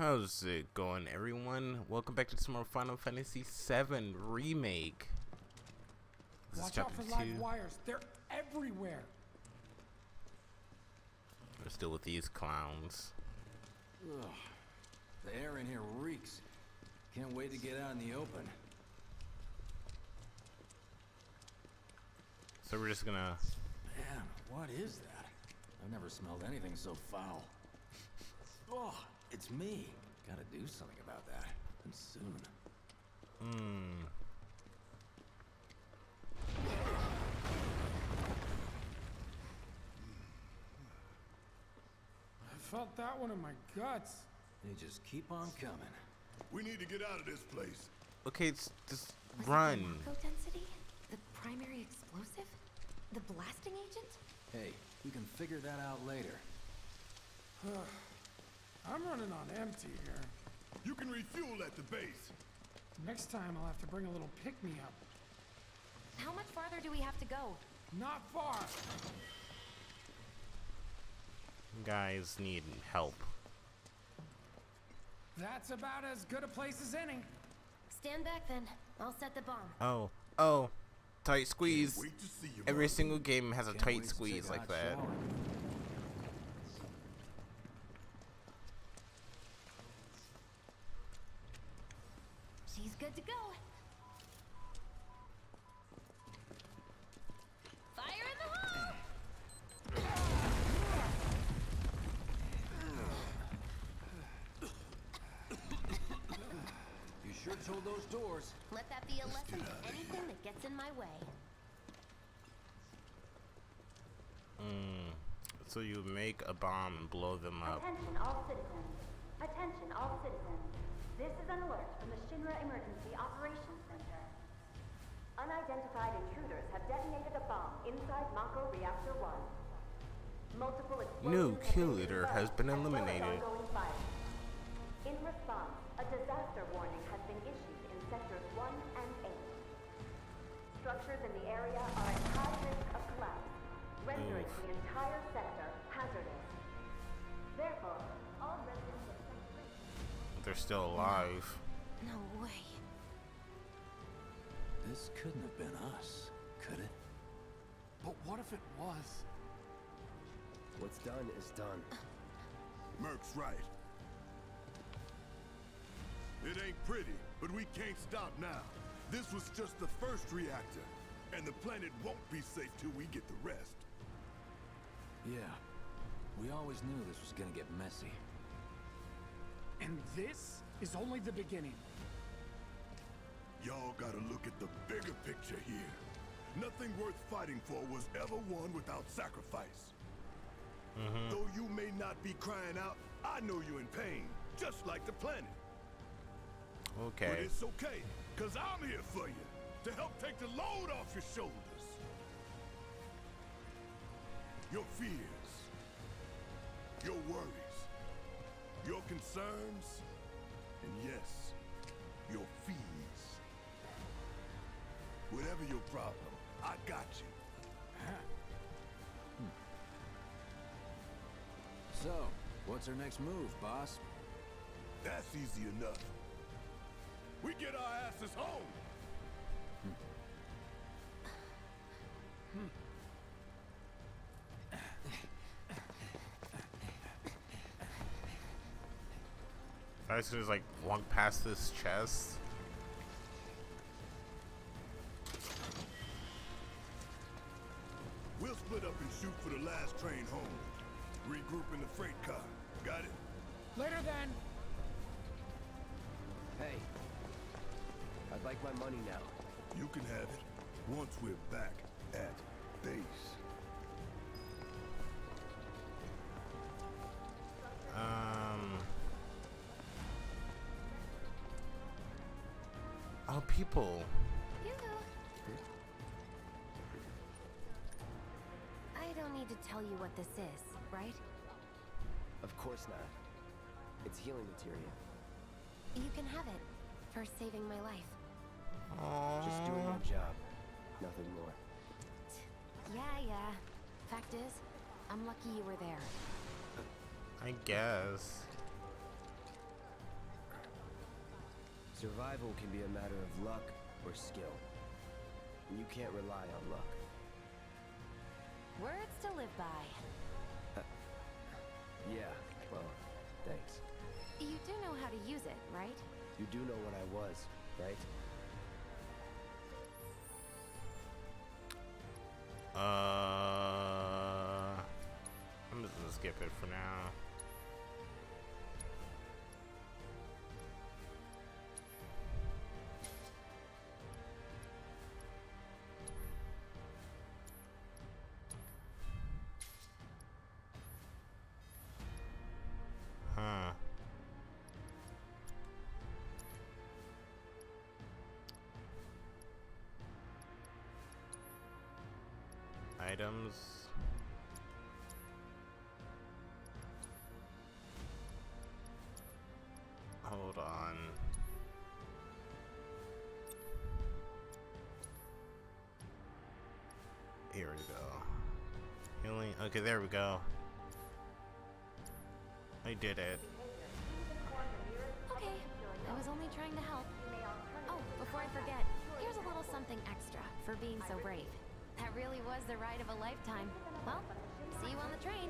How's it going, everyone? Welcome back to some more Final Fantasy VII Remake. This Watch out for two. live wires. They're everywhere. We're still with these clowns. Ugh. The air in here reeks. Can't wait to get out in the open. So we're just gonna... Man, what is that? I've never smelled anything so foul. Oh, it's me. Gotta do something about that. And soon. Hmm. I felt that one in my guts. They just keep on coming. We need to get out of this place. Okay, it's just Was run. The density? The primary explosive? The blasting agent? Hey, we can figure that out later. I'm running on empty here. You can refuel at the base. Next time I'll have to bring a little pick-me-up. How much farther do we have to go? Not far. Guys need help. That's about as good a place as any. Stand back then. I'll set the bomb. Oh. Oh. Tight squeeze. Every single game has a Can't tight squeeze like that. Shower. She's good to go. Fire in the hole! You sure told those doors. Let that be a lesson to anything that gets in my way. Hmm. So you make a bomb and blow them up. Attention all citizens. Attention all citizens. This is an alert from the Shinra Emergency Operations Center. Unidentified intruders have detonated a bomb inside Mako Reactor 1. Multiple New kill leader has been eliminated. In response, a disaster warning has been issued in sectors 1 and 8. Structures in the area are at high risk of collapse, rendering Oof. the entire sector hazardous. Therefore, all residents of they're still alive. No way. This couldn't have been us, could it? But what if it was? What's done is done. Merc's right. It ain't pretty, but we can't stop now. This was just the first reactor, and the planet won't be safe till we get the rest. Yeah, we always knew this was gonna get messy. And this is only the beginning. Y'all gotta look at the bigger picture here. Nothing worth fighting for was ever won without sacrifice. Mm -hmm. Though you may not be crying out, I know you're in pain, just like the planet. Okay. But it's okay, because I'm here for you, to help take the load off your shoulders. Your fears, your worries, your concerns, and yes, your fees. Whatever your problem, I got you. Hmm. So, what's our next move, boss? That's easy enough. We get our asses home! Hmm. I was just like walk past this chest. We'll split up and shoot for the last train home. Regroup in the freight car. Got it? Later then. Hey. I'd like my money now. You can have it once we're back at base. People. I don't need to tell you what this is, right? Of course not. It's healing material. You can have it for saving my life. Aww. Just doing my job. Nothing more. Yeah, yeah. Fact is, I'm lucky you were there. I guess. Survival can be a matter of luck or skill. And you can't rely on luck. Words to live by. Yeah, well, thanks. You do know how to use it, right? You do know what I was, right? Uh, I'm just gonna skip it for now. Items. Hold on. Here we go. Healing. Okay, there we go. I did it. Okay, I was only trying to help. Oh, before I forget, here's a little something extra for being so brave. That really was the ride of a lifetime. Well, see you on the train.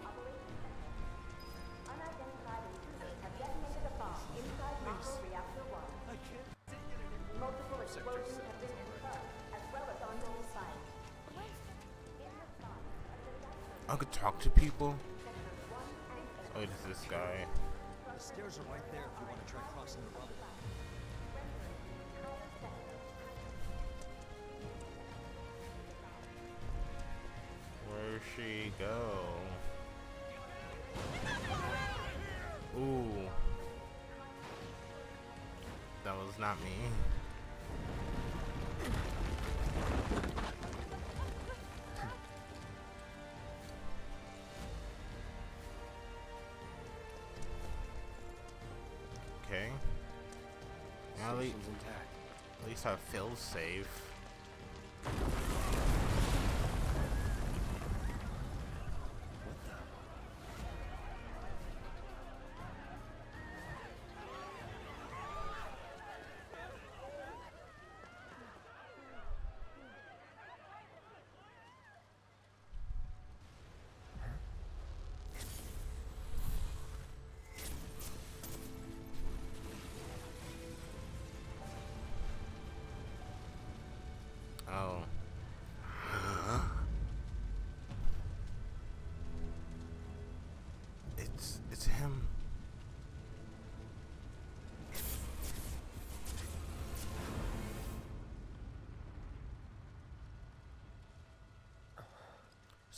Unidentified intruders have detonated a bomb inside Mako Reactor 1. Multiple explosions have been confirmed, as well as ongoing fire. In response, a disaster I could talk to people. Oh, it's this guy. The stairs are right there if you want to try crossing the rubble. Go? Ooh. That was not me. Okay. Now at least, at least I feel safe.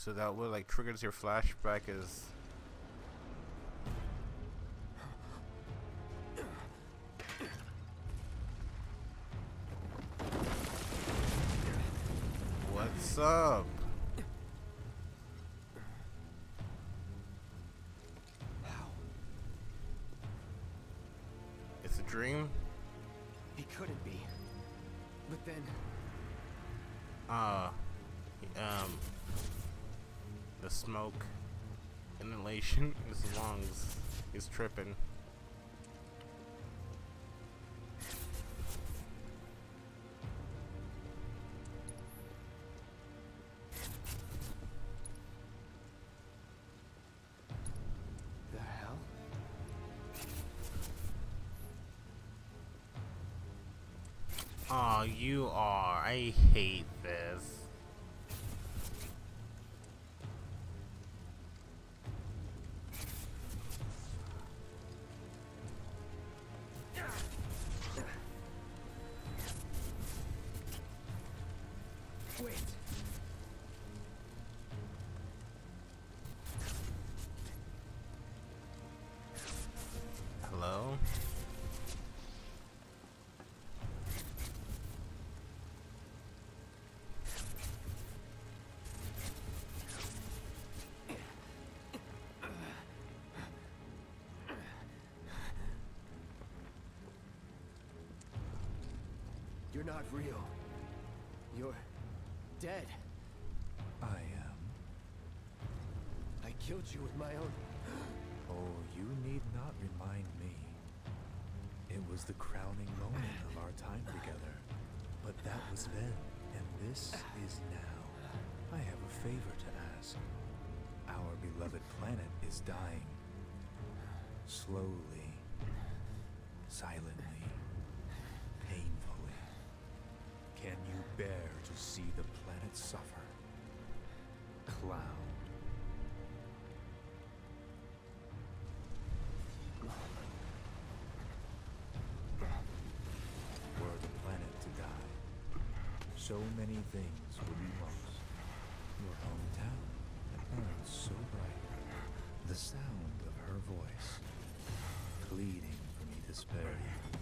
So that what like triggers your flashback is What's up? How? It's a dream? He couldn't be. But then, Uh, um, smoke inhalation in his lungs is tripping. You're not real. You're dead. I am. I killed you with my own. Oh, you need not remind me. It was the crowning moment of our time together. But that was then, and this is now. I have a favor to ask. Our beloved planet is dying. Slowly, silently, painfully. Can you bear to see the planet suffer? Cloud. Were the planet to die, so many things would be lost. Your hometown that burns so bright. The sound of her voice, pleading for me to spare you.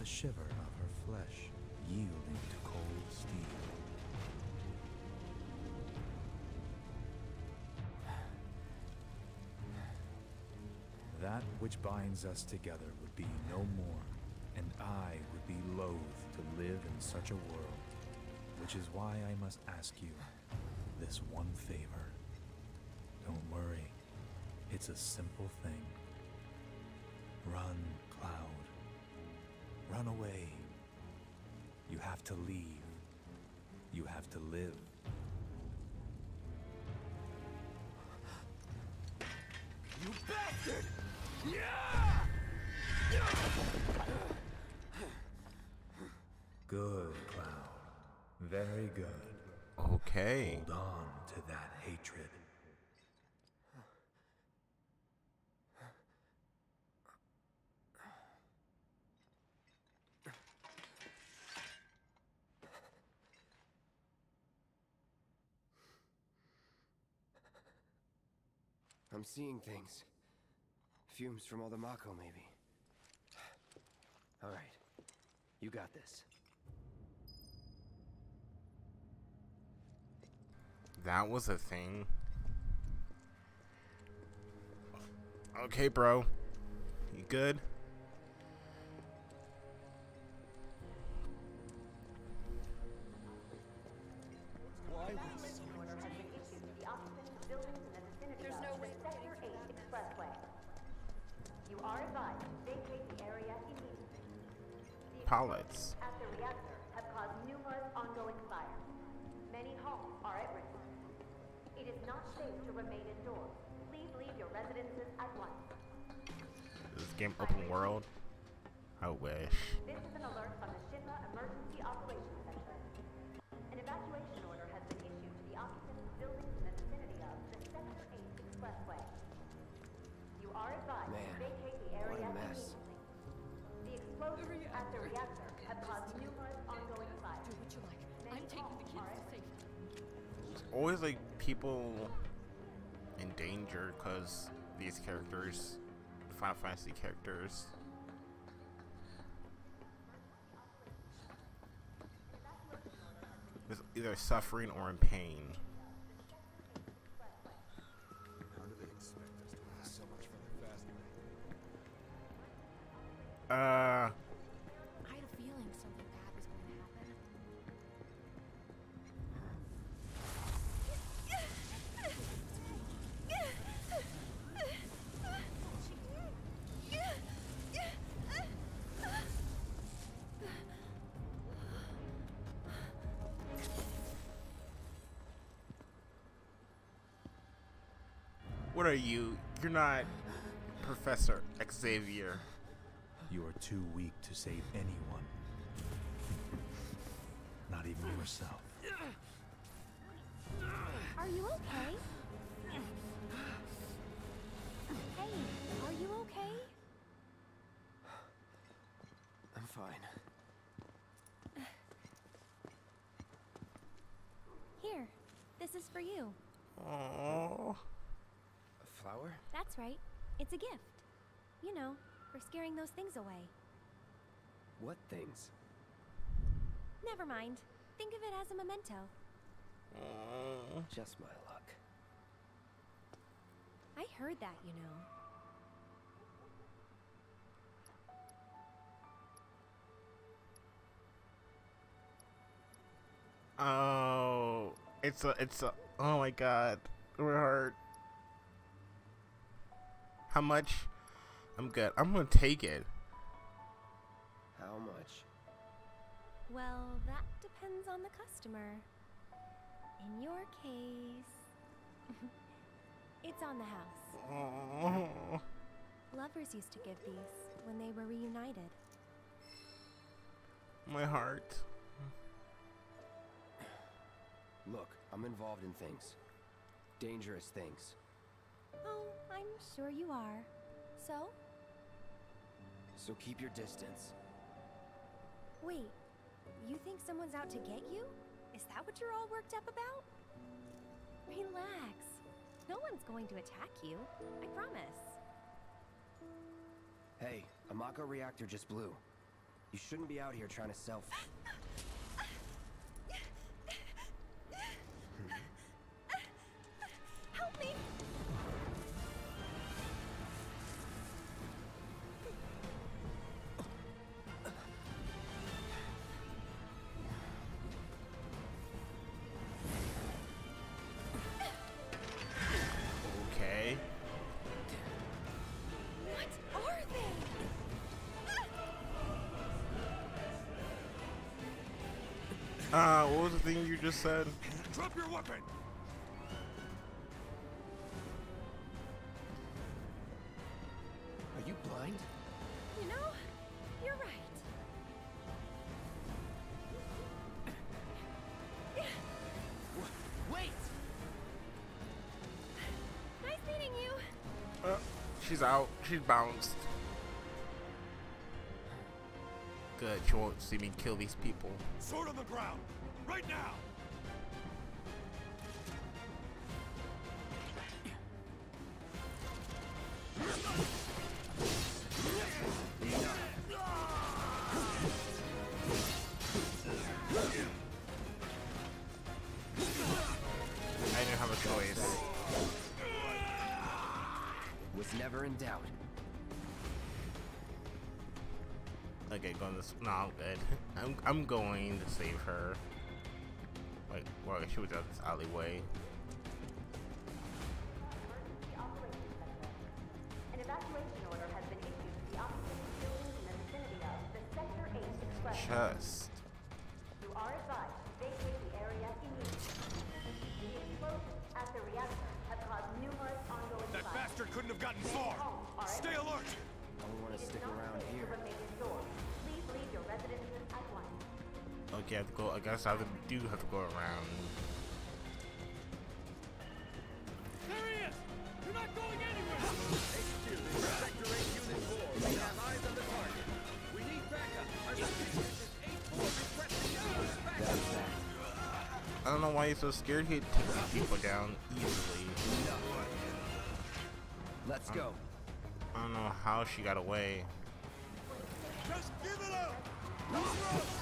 The shiver of her flesh yielding to cold steel. That which binds us together would be no more, and I would be loath to live in such a world, which is why I must ask you this one favor. Don't worry, it's a simple thing. Run, Cloud. Run away. You have to leave. You have to live. You bastard! Yeah! Good, Cloud. Very good. Okay. Hold on to that hatred. I'm seeing things. Fumes from all the Mako, maybe. All right. You got this. That was a thing. Okay, bro. You good? 8 Expressway. You are advised to vacate the area immediately. The Pallets. at the reactor have caused numerous ongoing fires. Many homes are at risk. It is not safe to remain indoors. Please leave your residences at once. Is this game open world? I wish. This is an alert from the Shinra Emergency Operations always like people in danger because these characters, Final Fantasy characters, is either suffering or in pain. How what are you? You're not Professor Xavier. You are too weak to save anyone. Not even yourself. Are you okay? Hey, are you okay? I'm fine. Here, this is for you. Oh, A flower? That's right. It's a gift. You know, for scaring those things away. What things? Never mind. Think of it as a memento. Just my luck. I heard that, you know. oh, it's a, it's a. Oh my God, we're hurt. How much? I'm good. I'm gonna take it. How much? Well, that depends on the customer. In your case, it's on the house. Oh. Lovers used to give these when they were reunited. My heart. Look, I'm involved in things. Dangerous things. Oh, I'm sure you are. So? So keep your distance. Wait, you think someone's out to get you? Is that what you're all worked up about? Relax. No one's going to attack you. I promise. Hey, a Mako reactor just blew. You shouldn't be out here trying to self. What was the thing you just said? Drop your weapon! Are you blind? You know, you're right. Wait! Nice meeting you. Uh, she's out. She's bounced. Good. She won't see me kill these people. Sword on the ground! Right now! I didn't have a choice. Was never in doubt. Okay, going this. No, I'm good. I'm I'm going to save her. Like, well, she was out this alleyway. Emergency Operations Center. An evacuation order has been issued to the occupied buildings in the vicinity of the Sector 8 Express. Chest. You are advised to vacate the area immediately. The explosions at the reactor have caused numerous ongoing That fires. bastard couldn't have gotten far! Stay alert! Don't want to stick around here. to remain indoors. Please leave your residences at once. Okay, I have to go. I guess I have to, do have to go around. Why he's so scared. He'd take people down easily. Let's go. I don't know how she got away. Just give it up!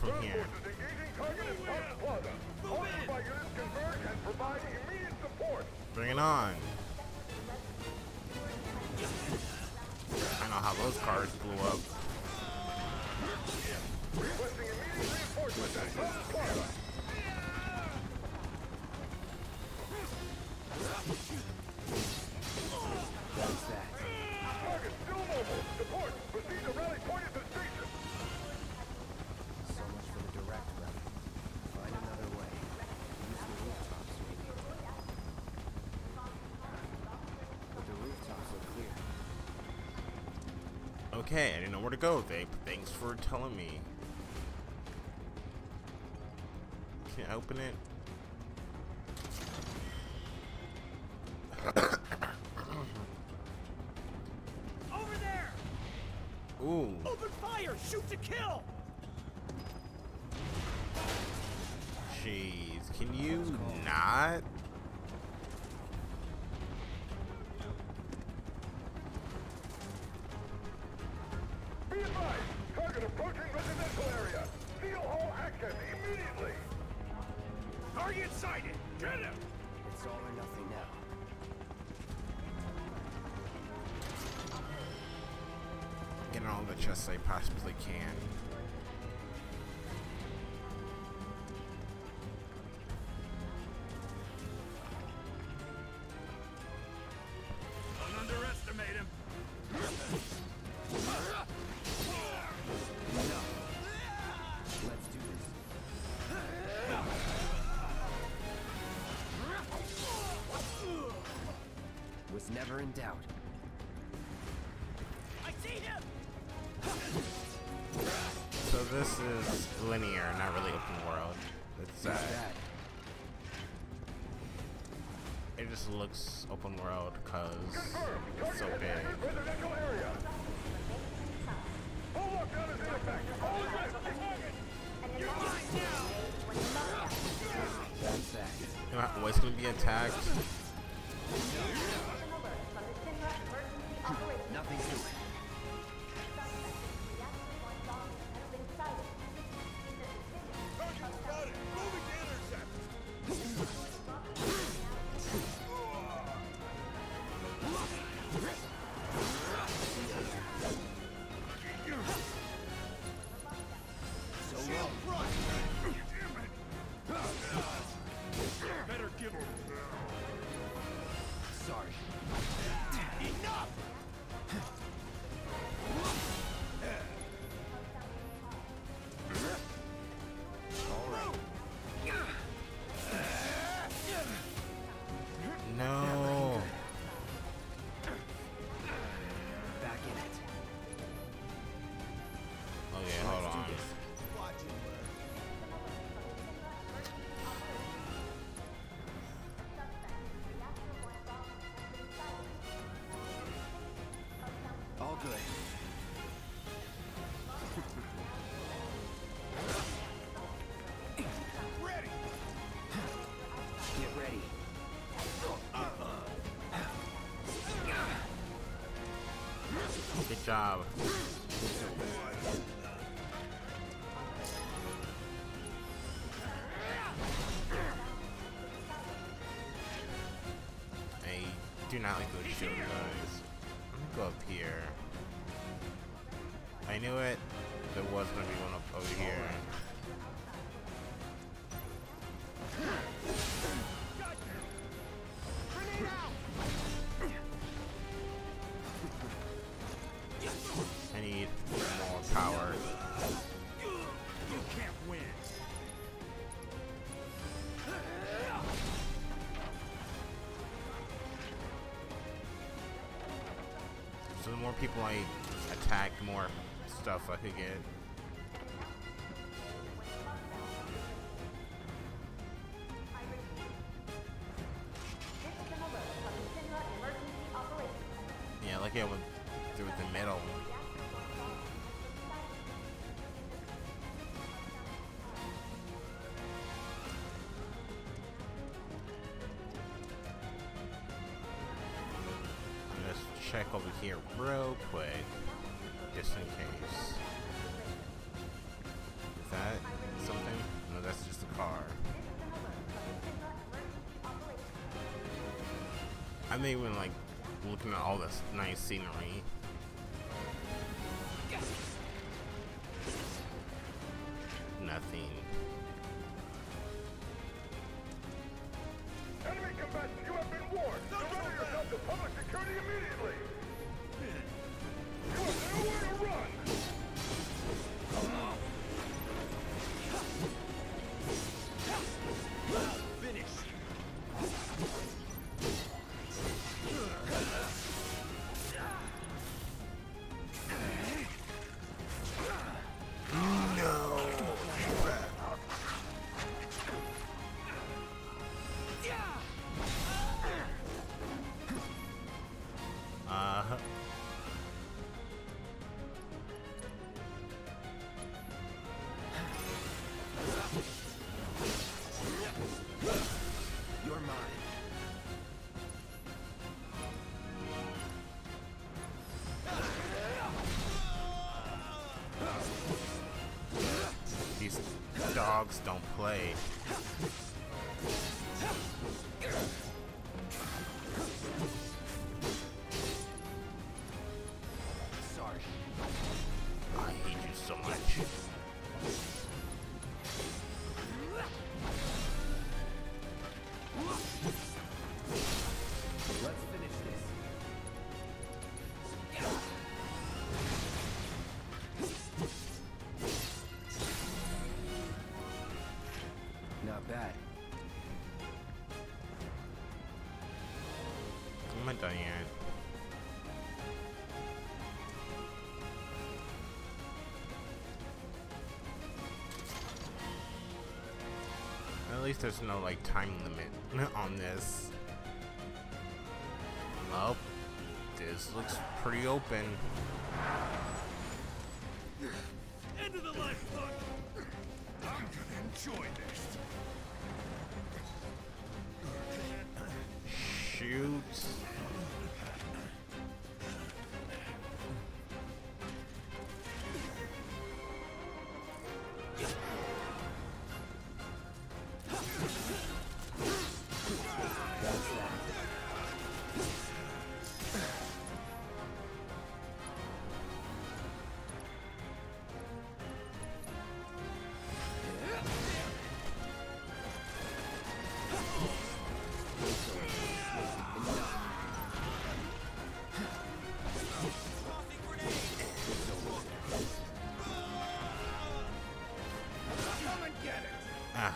from here? Okay, I didn't know where to go. Th thanks for telling me. Can I open it? Chests I possibly can. Never in doubt. This is linear, not really open world. It's uh, it just looks open world because it's so big. Residential area. Full lockdown is in effect. All is ready. That's that. You know how always gonna be attacked. Job. I do not like those shield guys. I'm gonna go up here. I knew it. So the more people I attack, the more stuff I could get. Scenery. Play. There's no like time limit on this. Oh, this looks pretty open. End of the life. I'm gonna enjoy this. Shoot. Ah.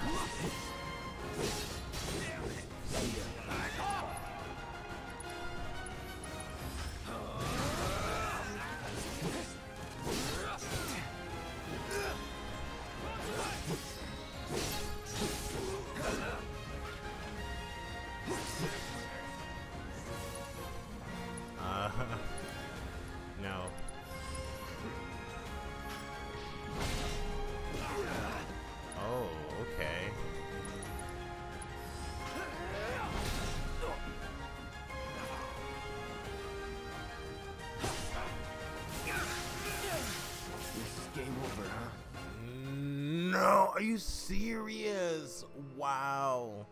You serious? Wow.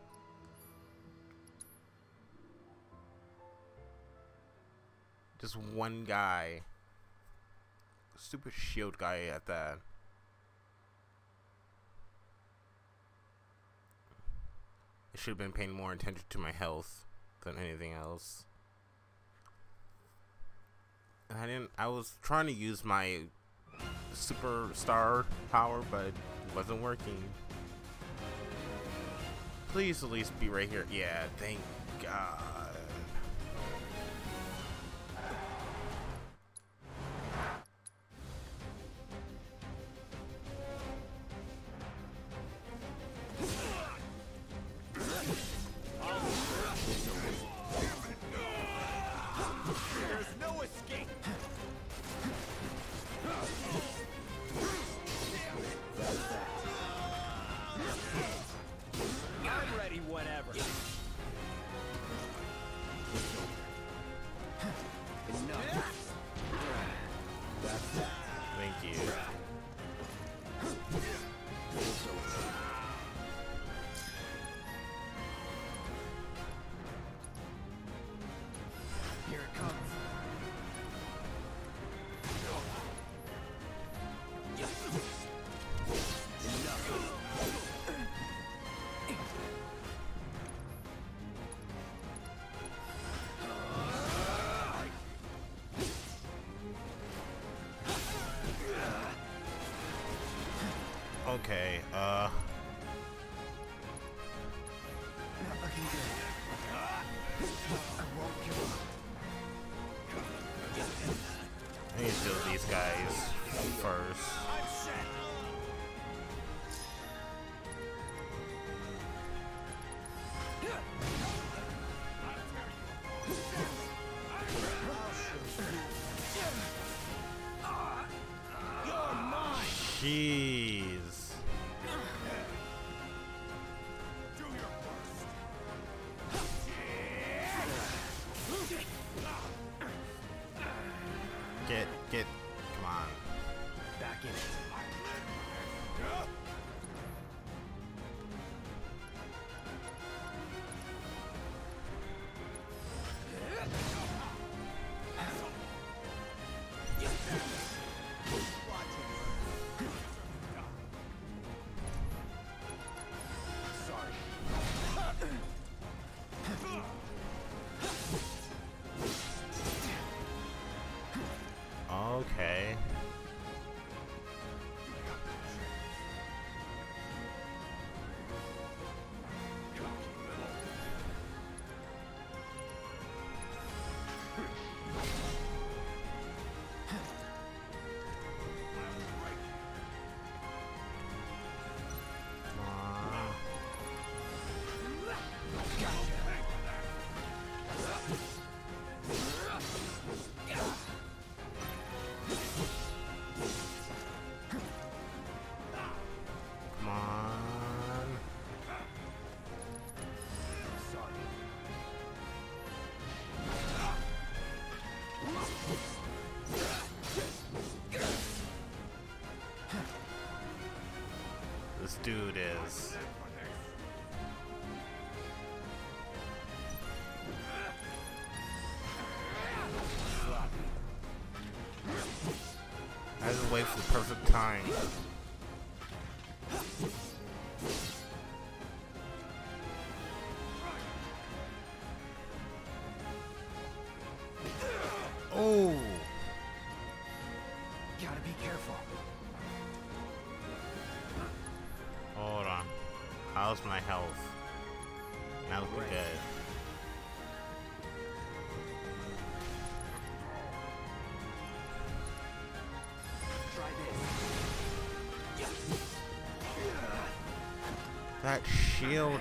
Just one guy. Stupid shield guy at that. I should have been paying more attention to my health than anything else. I didn't. I was trying to use my superstar power, but wasn't working. Please at least be right here. Yeah, thank God. Okay. Uh, dude is. I just wait for the perfect time. That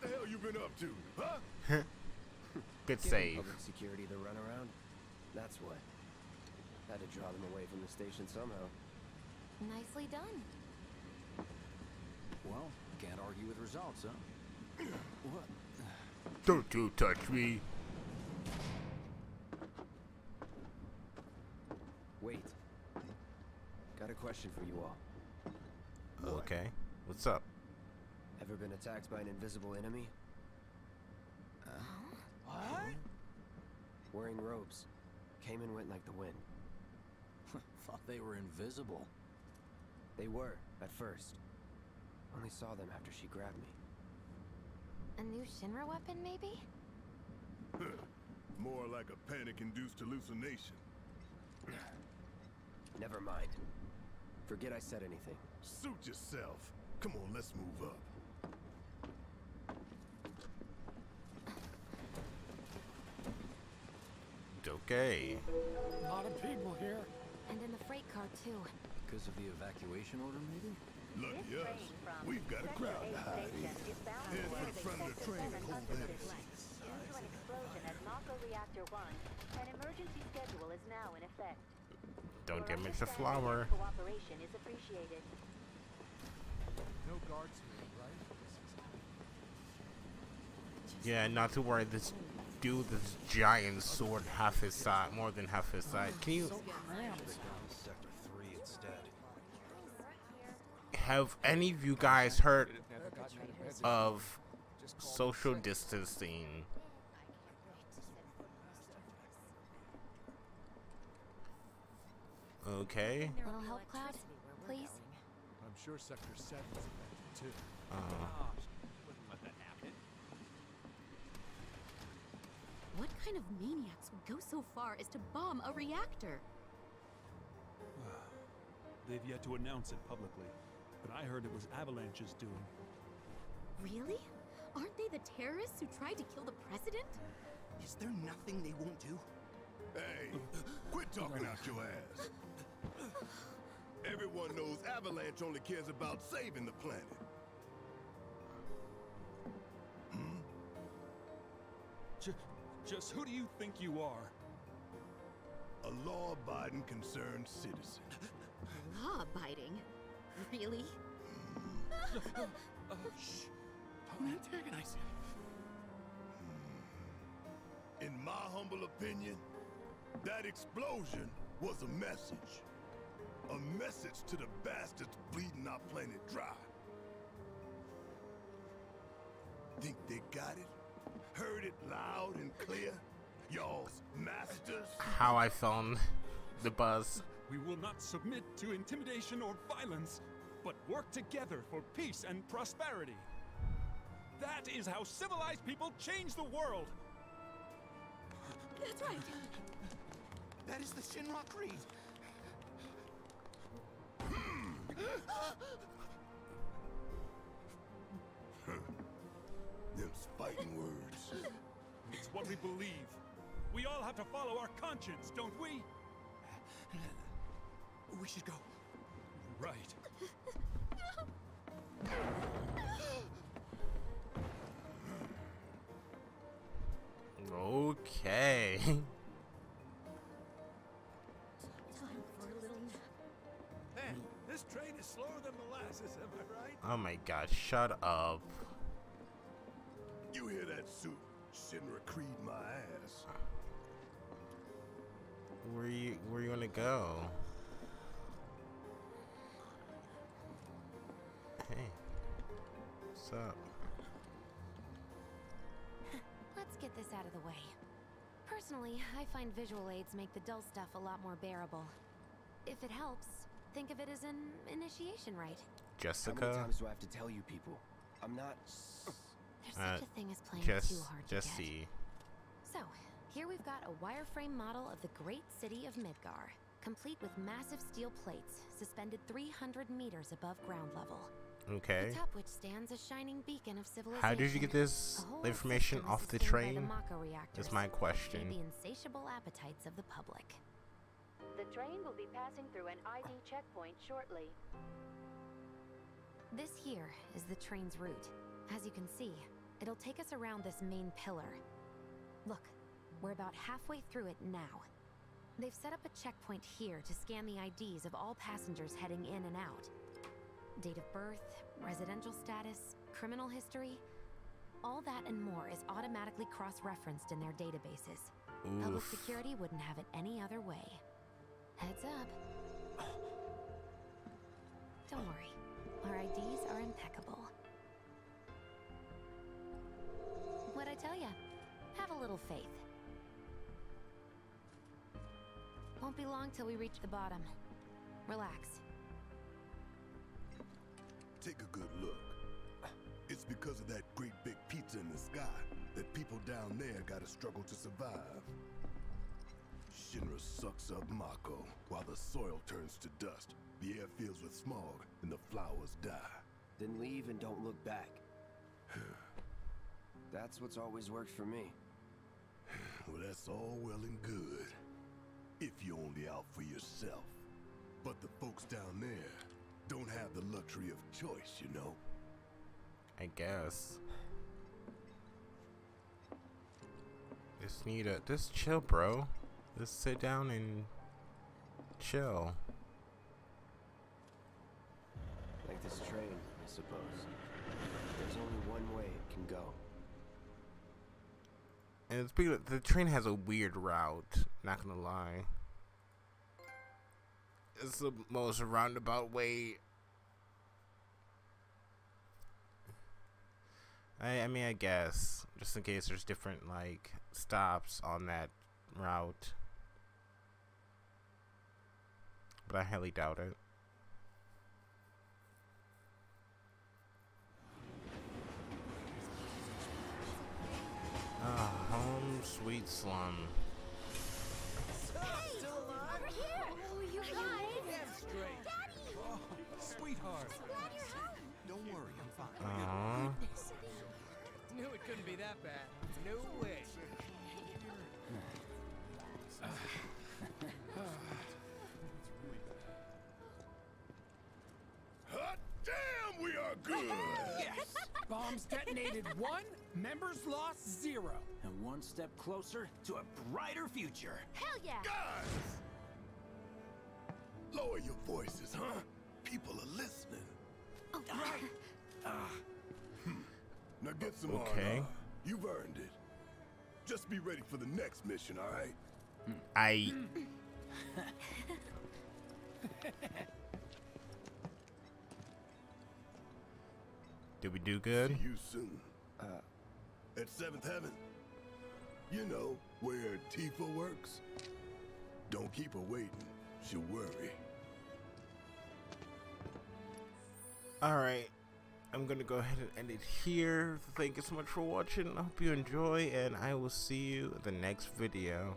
what the hell you been up to, huh? Good Giving save. Public security the runaround. That's what. Had to draw them away from the station somehow. Nicely done. Well, can't argue with results, huh? what? Don't you touch me. Wait. Got a question for you all. Okay. What's up? Ever been attacked by an invisible enemy? What? Wearing robes. Came and went like the wind. Thought they were invisible. They were, at first. Only saw them after she grabbed me. A new Shinra weapon, maybe? More like a panic-induced hallucination. Never mind. Forget I said anything. Suit yourself. Come on, let's move up. Okay. A lot of people here. And in the freight car, too. Because of the evacuation order, maybe? Lucky us. We've got a crowd to hide in. Head for the front of the train and hold there. Due to an explosion at Mako Reactor 1, an emergency schedule is now in effect. Don't Your damage the flower. Cooperation is appreciated. No guards here, right? Yeah, not to worry. This dude, this giant sword, half his side, more than half his side. Can you So cramped. Sector 3 instead. have any of you guys heard of social distancing? Okay. Little help, Cloud? Please? I'm sure Sector 7's affected too. Uh-huh. Uh, What kind of maniacs would go so far as to bomb a reactor? They've yet to announce it publicly. but I heard it was Avalanche's doing. Really? Aren't they the terrorists who tried to kill the president? Is there nothing they won't do? Hey, quit talking out your ass. Everyone knows Avalanche only cares about saving the planet. Hmm? J just who do you think you are? A law-abiding concerned citizen. Law-abiding? Really? uh, shh. Don't antagonize him. In my humble opinion, that explosion was a message. A message to the bastards bleeding our planet dry. Think they got it? Heard it loud and clear? Y'all's masters? How I found the buzz. We will not submit to intimidation or violence, but work together for peace and prosperity. That is how civilized people change the world. That's right. That is the Shinra Creed. Hmm. Them's fighting words. It's what we believe. We all have to follow our conscience, don't we? We should go. Right. Okay. Man, this train is slower than molasses, am I right? Oh my god, shut up. You hear that suit? Shinra Creed my ass. Where you where you wanna go? Hey. What's up? Let's get this out of the way. Personally, I find visual aids make the dull stuff a lot more bearable. If it helps, think of it as an initiation rite. Jessica? How many times do I have to tell you people? I'm not. There's Uh, such a thing as playing Jess, too hard to get. Jessie. So, here we've got a wireframe model of the great city of Midgar, complete with massive steel plates suspended 300 meters above ground level. Okay. Atop which stands a shining beacon of civilization. How did you get this information off the train? The Is my question. The insatiable appetites of the public. The train will be passing through an ID checkpoint shortly. This here is the train's route. As you can see, it'll take us around this main pillar. Look, we're about halfway through it now. They've set up a checkpoint here to scan the IDs of all passengers heading in and out. Date of birth, residential status, criminal history, all that and more is automatically cross-referenced in their databases. Public security wouldn't have it any other way. Heads up. Don't worry. Our IDs are impeccable. A little faith. Won't be long till we reach the bottom. Relax. Take a good look. It's because of that great big pizza in the sky that people down there gotta struggle to survive. Shinra sucks up Mako while the soil turns to dust, the air fills with smog, and the flowers die. Then leave and don't look back. That's what's always worked for me. Well, that's all well and good. If you're only out for yourself. But the folks down there don't have the luxury of choice, you know? I guess. Just need a just chill, bro. Just sit down and chill. Like this train, I suppose. There's only one way it can go. And it's because the train has a weird route. Not gonna lie. It's the most roundabout way. I I mean I guess just in case there's different like stops on that route. But I highly doubt it. Ah, home slum. Hey! Over here! Oh, you guys! Straight. Daddy! Oh, sweetheart. I'm glad Don't worry, I'm fine. Aww. Knew it couldn't be that bad. No way. Hot damn, we are good! yes! Bombs detonated one, members lost zero. And one step closer to a brighter future. Hell yeah! Guys! Lower your voices, huh? People are listening. Oh, right. Ah. Hmm. Now get some Okay. R&R. You've earned it. Just be ready for the next mission, all right? I. Did we do good? See you soon. Uh, at Seventh Heaven. You know, where Tifa works. Don't keep her waiting. She'll worry. Alright. I'm gonna go ahead and end it here. Thank you so much for watching. I hope you enjoy, and I will see you in the next video.